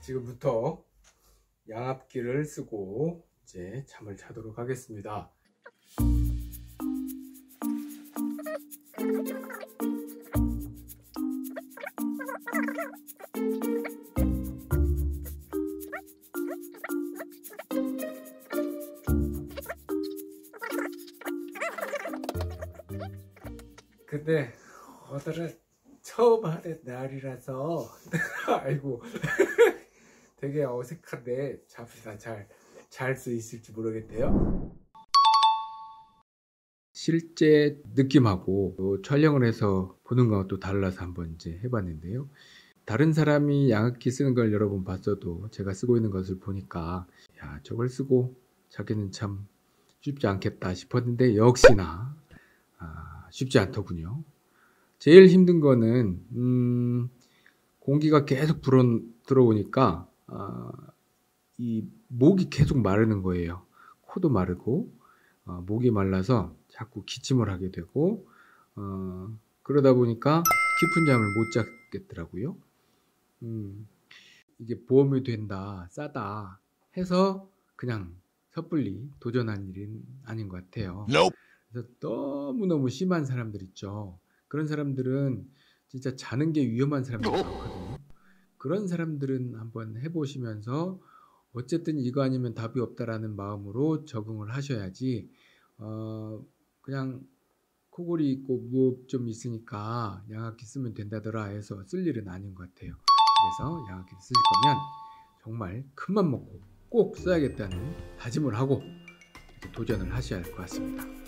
지금부터 양압기를 쓰고 이제 잠을 자도록 하겠습니다. 근데 오늘은 처음 하는 날이라서 아이고 되게 어색한데 잠시만 잘잘 수 있을지 모르겠네요. 실제 느낌하고 또 촬영을 해서 보는 거와 또 달라서 한번 이제 해봤는데요. 다른 사람이 양악기 쓰는 걸 여러 번 봤어도 제가 쓰고 있는 것을 보니까 야 저걸 쓰고 자기는 참 쉽지 않겠다 싶었는데 역시나 아, 쉽지 않더군요. 제일 힘든 거는 음, 공기가 계속 불어 들어오니까 아, 이 목이 계속 마르는 거예요. 코도 마르고 어, 목이 말라서 자꾸 기침을 하게 되고 어, 그러다 보니까 깊은 잠을 못 자겠더라고요. 음, 이게 보험이 된다, 싸다 해서 그냥 섣불리 도전한 일은 아닌 것 같아요. Nope. 그래서 너무너무 심한 사람들 있죠. 그런 사람들은 진짜 자는 게 위험한 사람들 많거든요. 그런 사람들은 한번 해보시면서 어쨌든 이거 아니면 답이 없다라는 마음으로 적응을 하셔야지 어, 그냥 코골이 있고 무호흡 좀 있으니까 양압기 쓰면 된다더라 해서 쓸 일은 아닌 것 같아요. 그래서 양압기 쓰실 거면 정말 큰맘 먹고 꼭 써야겠다는 다짐을 하고 도전을 하셔야 할 것 같습니다.